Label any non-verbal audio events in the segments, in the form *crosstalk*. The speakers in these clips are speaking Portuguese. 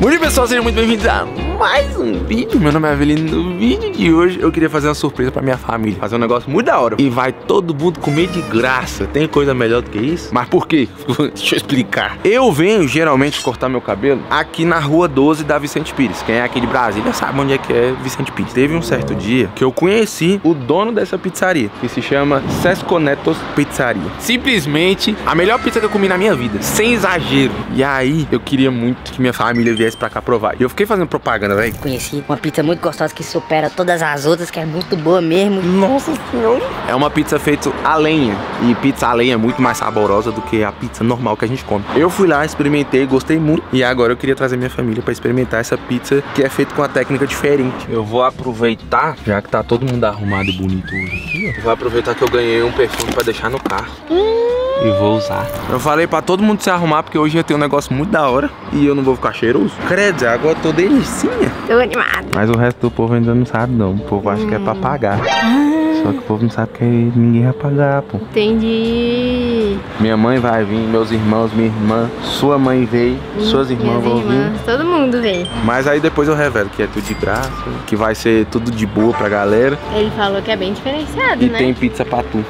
Bom dia pessoal, sejam muito bem-vindos a mais um vídeo. Meu nome é Avelino, no vídeo de hoje eu queria fazer uma surpresa pra minha família. Fazer um negócio muito da hora. E vai todo mundo comer de graça. Tem coisa melhor do que isso? Mas por quê? *laughs* Deixa eu explicar. Eu venho geralmente cortar meu cabelo aqui na rua 12 da Vicente Pires. Quem é aqui de Brasília sabe onde é que é Vicente Pires. Teve um certo dia que eu conheci o dono dessa pizzaria Que se chama Sesconetos Pizzaria. Simplesmente a melhor pizza que eu comi na minha vida Sem exagero. E aí eu queria muito que minha família viesse pra cá provar E eu fiquei fazendo propaganda, velho Conheci uma pizza muito gostosa que supera todas as outras, que é muito boa mesmo. Nossa senhora. É uma pizza feita a lenha. E pizza a lenha é muito mais saborosa do que a pizza normal que a gente come. Eu fui lá, experimentei, gostei muito. E agora eu queria trazer minha família pra experimentar essa pizza que é feita com uma técnica diferente. Eu vou aproveitar, já que tá todo mundo arrumado e bonito hoje aqui, ó. Eu vou aproveitar que eu ganhei um perfume pra deixar no carro. E vou usar. Eu falei pra todo mundo se arrumar, porque hoje eu tenho um negócio muito da hora. E eu não vou ficar cheiroso. Credo, agora eu tô delicinha. Tô animado. Mas o resto do povo ainda não sabe, não. O povo acha que é pra pagar. Só que o povo não sabe que ninguém vai pagar, pô. Entendi. Minha mãe vai vir, meus irmãos, minha irmã, sua mãe veio, suas irmãs vão vir. irmãs, todo mundo vem. Mas aí depois eu revelo que é tudo de graça, que vai ser tudo de boa pra galera. Ele falou que é bem diferenciado, E né? tem pizza pra tu.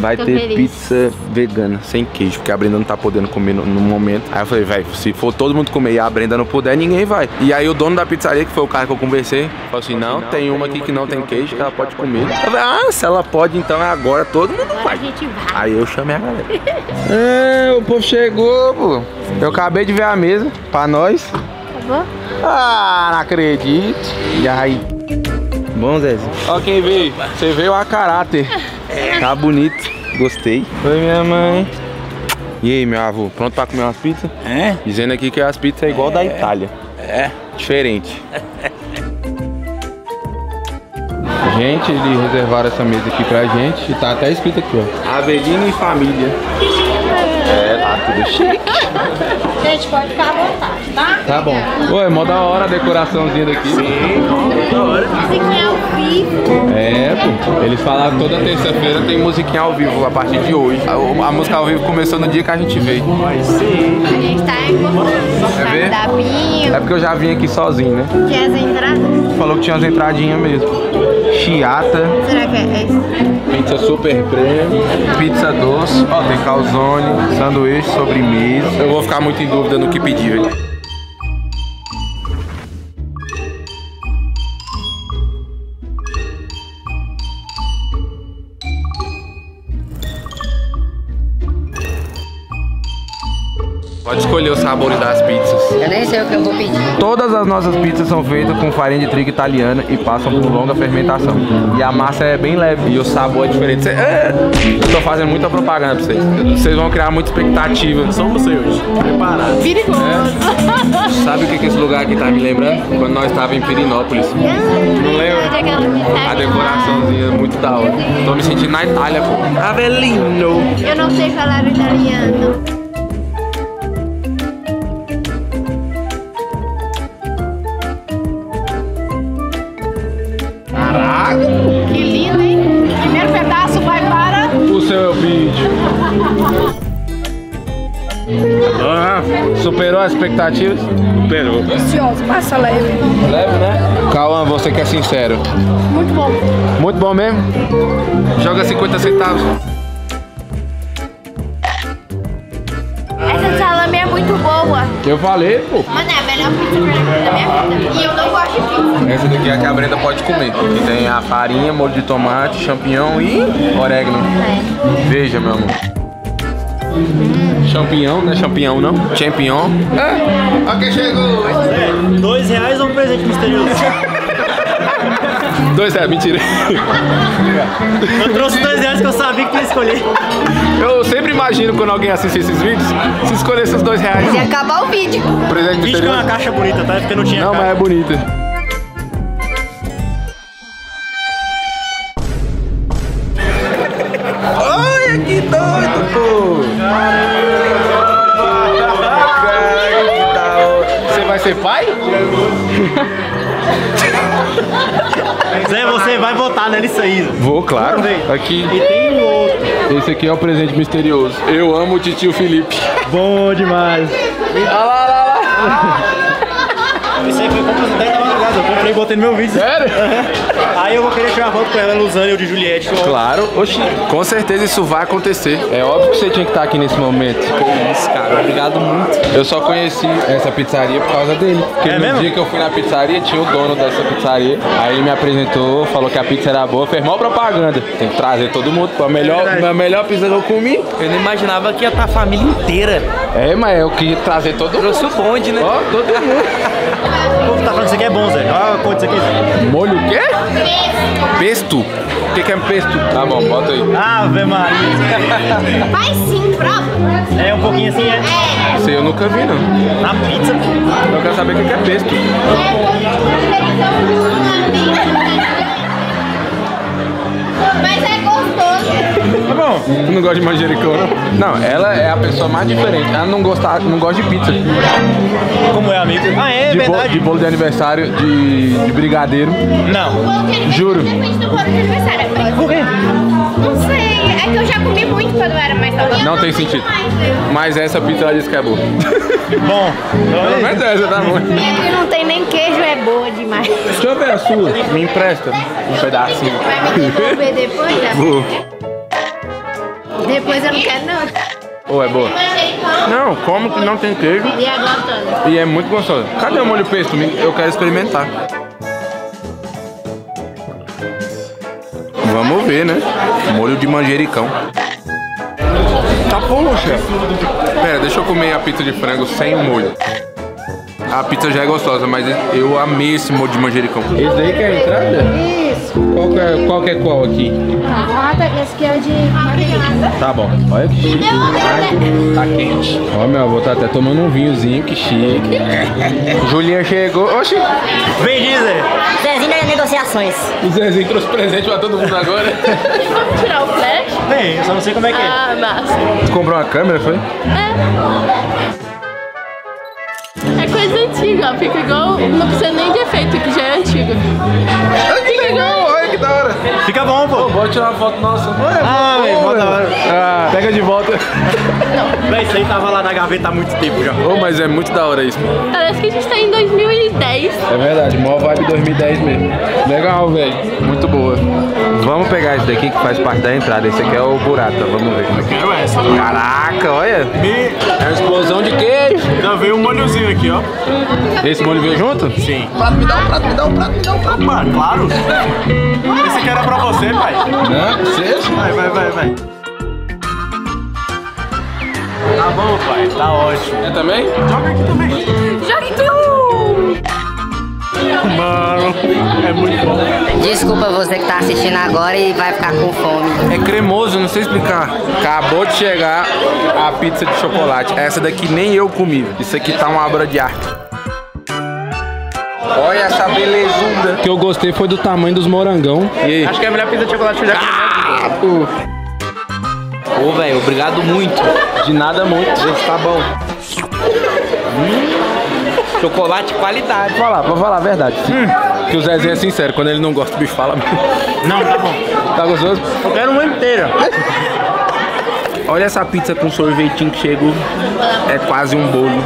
Vai Tô ter feliz. pizza vegana, sem queijo, porque a Brenda não tá podendo comer no, no momento. Aí eu falei, velho, se for todo mundo comer e a Brenda não puder, ninguém vai. E aí o dono da pizzaria, que foi o cara que eu conversei, falou assim: não, tem uma aqui que não tem queijo, que ela pode comer. Eu falei, ah, se ela pode, então é agora, todo mundo Agora a vai. gente vai. Aí eu chamei a galera. é, o povo chegou, pô. Eu acabei de ver a mesa pra nós. Tá bom? Ah, não acredito. E aí? Bom, Zezinho. Ó quem veio. Você veio a caráter. Tá bonito. Gostei. Oi, minha mãe. E aí, meu avô? Pronto pra comer umas pizzas? É? Dizendo aqui que as pizzas é igual da Itália. É. Diferente. *laughs* Gente, eles reservaram essa mesa aqui pra gente e tá até escrito aqui, ó. Avelino e família. É, tá tudo chique. *laughs* Gente, pode ficar à vontade, tá? Tá bom. Oi, mó da hora a decoraçãozinha daqui. Sim, da hora. Musiquinha ao vivo. É, pô. Eles falaram que toda terça-feira tem musiquinha ao vivo a partir de hoje. A, a música ao vivo começou no dia que a gente veio. A gente tá dabinho. É porque eu já vim aqui sozinho, né? Quer as entradas? Falou que tinha umas entradinhas mesmo. Chiata, Será que é esse? pizza super premium, pizza doce, ó, tem calzone, sanduíche, sobremesa. Eu vou ficar muito em dúvida no que pedir, velho. Pode escolher os sabores das pizzas. Eu nem sei o que eu vou pedir. Todas as nossas pizzas são feitas com farinha de trigo italiana e passam por longa fermentação. E a massa é bem leve e o sabor é diferente. Cê- é, eu tô fazendo muita propaganda pra vocês. Vocês vão criar muita expectativa. Só você hoje. Preparado. Perigoso. Sabe o que, que esse lugar aqui tá me lembrando? Quando nós estávamos em Pirinópolis. Não lembra? A decoraçãozinha é muito da hora. Tô me sentindo na Itália, pô. Avelino. Eu não sei falar o italiano. Superou as expectativas? Superou. Delicioso, massa leve. Leve, né? Cauã, você que é sincero. Muito bom. Muito bom mesmo? Joga 50 centavos. Essa salame é muito boa. Eu falei, pô. Mano, é a melhor pizza na minha vida. E eu não gosto de pizza. Essa daqui é a que a Brenda pode comer. Que tem a farinha, molho de tomate, champignon e orégano. Veja, meu amor. Champignon, não é champignon não? Champignon. É. Quem chegou. Dois reais ou um presente misterioso? Dois reais, mentira. Eu trouxe dois reais que eu sabia que ia escolher. Eu sempre imagino quando alguém assiste esses vídeos, se escolher esses dois reais. E acabar o vídeo. Presente Vídeo com misterioso. uma caixa bonita, tá? Porque não tinha Não, mas caixa. é bonita. Que. Você vai ser pai? Zé, você vai votar votar nela isso aí. Vou, claro. Aqui. E tem um outro. Esse aqui é o presente misterioso. Eu amo o titio Felipe. Bom demais. Olha lá, olha lá. *laughs* Esse aí foi compra das 10 da madrugada. Eu comprei e botei no meu vídeo. Sério? *laughs* Aí eu vou querer tirar foto com ela, Luzane, eu de Juliette. Claro, oxi. Com certeza isso vai acontecer. É óbvio que você tinha que estar aqui nesse momento. Isso, cara. Obrigado muito. Eu só conheci essa pizzaria por causa dele. Porque É no mesmo? dia que eu fui na pizzaria, tinha o dono dessa pizzaria. Aí ele me apresentou, falou que a pizza era boa, fez maior propaganda. Tem que trazer todo mundo. Foi a melhor, verdade. a melhor pizza que eu comi. Eu não imaginava que ia estar a família inteira. É, mas eu queria trazer todo mundo. Trouxe o bonde, né? Ó, todo mundo. Povo tá falando que isso aqui é bom, Zé. Olha a cor disso aqui, Zé. Molho o quê? Pesto. O que, que é pesto? Tá bom, bota aí. Ave Maria. Vai sim, prova. É um pouquinho assim, é. Isso aí eu nunca vi, não. Na pizza. Eu quero saber o que que é pesto. Mas é gostoso. Tu não gosta de manjericão, não? Não, ela é a pessoa mais diferente. Ela não gosta, não gosta de pizza. Como é, amigo? Ah, é, de, bo- verdade. de bolo de aniversário, de, de brigadeiro. Não. Juro. Depende do bolo de aniversário. Por quê? Não sei. É que eu já comi muito quando eu era mais nova. Não tem sentido. Mas essa pizza ela disse que é boa. Bom. Pelo menos essa, tá bom. É que não tem nem queijo, é boa demais. Deixa eu ver a sua. Me empresta um pedacinho. Vai me devolver depois, né? Vou. Depois eu não quero, não. Ou é boa? Não, como que não tem queijo E agora, Tony? e é muito gostoso. Cadê o molho pesto? Me- Eu quero experimentar. Vamos ver, né? Molho de manjericão. Tá bom, chefe. Pera, deixa eu comer a pizza de frango sem o molho. A pizza já é gostosa, mas eu amei esse molho de manjericão. Esse daí que é a entrada? Qual que é qual, que é qual aqui? Esse aqui é o de Tá bom. Olha que Tá quente. Ó, meu avô tá até tomando um vinhozinho, que chique. *laughs* Julinha chegou. Oxi, Vem, Zé. Zezinho das negociações. o Zezinho trouxe presente pra todo mundo agora. Vamos tirar o flash? Vem, eu só não sei como é que é. Ah, massa. Tu comprou uma câmera, foi? É coisa antiga, ó. Fica igual. Não precisa nem de efeito, que já é antigo. Pode tirar uma foto nossa. Ah, velho, mó da hora. Ah, pega de volta. Véi, isso aí tava lá na gaveta há muito tempo já. Ô, mas é muito da hora isso. Parece que a gente tá em 2010. É verdade, mó vibe 2010 mesmo. Legal, velho. Muito boa. Vamos pegar esse daqui que faz parte da entrada. Esse aqui é o burata, vamos ver. Quero essa. Caraca, olha. Me... É uma explosão de queijo. Já veio um molhozinho aqui, ó. Esse molho veio junto? Sim. Prato, me dá um prato, me dá um prato, me dá um prato. Mano, claro. Esse aqui era pra você, pai. Não, vocês? Vai, vai, vai, vai. Tá bom, pai. Tá ótimo. É também? Joga aqui também. Jogue tudo! Mano, é muito bom. Desculpa você que tá assistindo agora e vai ficar com fome. É cremoso, não sei explicar. Acabou de chegar a pizza de chocolate. Essa daqui nem eu comi. Isso aqui tá uma obra de arte. Olha essa belezura. O que eu gostei foi do tamanho dos morangão. E aí? Acho que é a melhor pizza de chocolate que eu já comi. Ah, Ô, velho, obrigado muito. de nada muito. Esse tá bom. Chocolate qualidade. Vou falar, vou falar a verdade. Que o Zezinho é sincero, quando ele não gosta, o bicho fala. Não, tá bom. Tá gostoso? Eu quero uma inteira. Olha essa pizza com sorvetinho que chegou. É quase um bolo.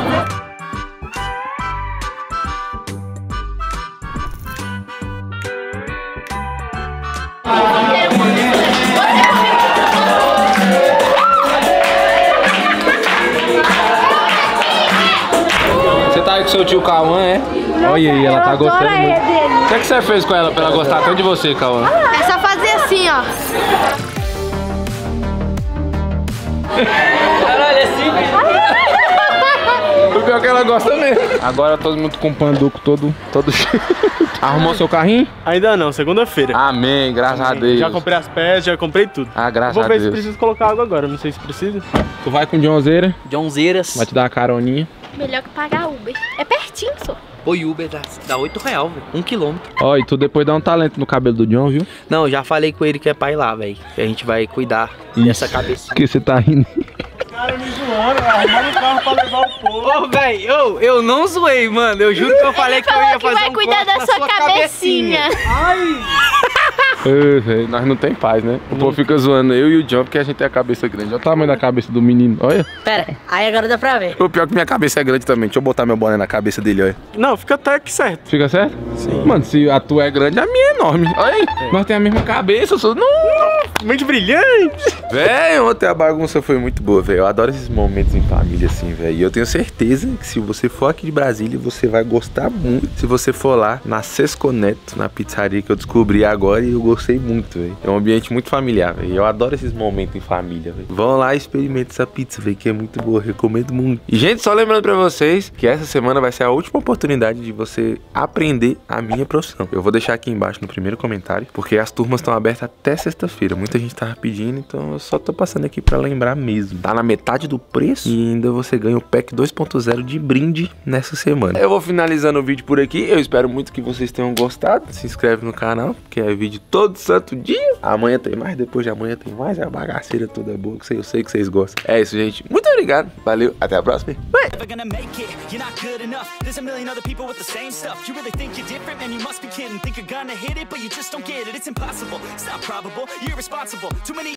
Seu tio Cauã, é? Olha aí, ela tá gostando muito. O que, é que você fez com ela pra ela gostar tanto de você, Cauã? É só fazer assim, ó. O pior é que ela gosta mesmo. Agora todo mundo com o panduco todo, todo *laughs* cheio. Arrumou seu carrinho? Ainda não, segunda-feira. Amém, graças a Deus. Já comprei as peças, já comprei tudo. Ah, graças Vou a ver se Deus. preciso colocar água agora, não sei se precisa. Tu vai com o Johnzeira, Johnzeiras. vai te dar uma caroninha. Melhor que pagar Uber. É pertinho, só. Oi, Uber dá, dá 8 real, velho. Um quilômetro. Ó, e tu depois dá um talento no cabelo do John, viu? Não, eu já falei com ele que é pra ir lá, velho. Que a gente vai cuidar dessa cabeça. Porque você tá rindo. *laughs* Cara, me zoando, arrumando o carro pra levar o povo. Ô, velho, eu, eu não zoei, mano. Eu juro que eu falei que eu ia que fazer vai um cuidar corte da na sua sua cabecinha. Ei, nós não tem paz, né? O povo fica zoando eu e o John porque a gente tem a cabeça grande. Olha o tamanho da cabeça do menino, olha. Pera, aí agora dá pra ver. O pior é que minha cabeça é grande também. Deixa eu botar meu boné na cabeça dele, olha. Não, fica até que certo. Fica certo? Sim. Mano, se a tua é grande, a minha é enorme. Olha aí. Nós temos a mesma cabeça, eu sou. Não! Muito brilhante. Velho, ontem a bagunça foi muito boa, velho. Eu adoro esses momentos em família, assim, velho. E eu tenho certeza que se você for aqui de Brasília, você vai gostar muito. Se você for lá na Sesconeto, na pizzaria que eu descobri agora e eu gostei muito, velho. É um ambiente muito familiar, velho. Eu adoro esses momentos em família, velho. Vão lá e experimentem essa pizza, velho, que é muito boa. Recomendo muito. E, gente, só lembrando pra vocês que essa semana vai ser a última oportunidade de você aprender a minha profissão. Eu vou deixar aqui embaixo no primeiro comentário, porque as turmas estão abertas até sexta-feira. Muita gente tava pedindo, então eu só tô passando aqui pra lembrar mesmo. Tá na metade do preço e ainda você ganha o pack 2.0 de brinde nessa semana. Eu vou finalizando o vídeo por aqui. Eu espero muito que vocês tenham gostado. Se inscreve no canal, que é vídeo todo santo dia. Amanhã tem mais, depois de amanhã tem mais. É a bagaceira toda boa que eu sei que vocês gostam. É isso, gente. Muito obrigado. Valeu. Até a próxima. Bye. never gonna make it. You're not good enough. There's a million other people with the same stuff. You really think you're different, man? You must be kidding. Think you're gonna hit it, but you just don't get it. It's impossible. It's not responsible. Too many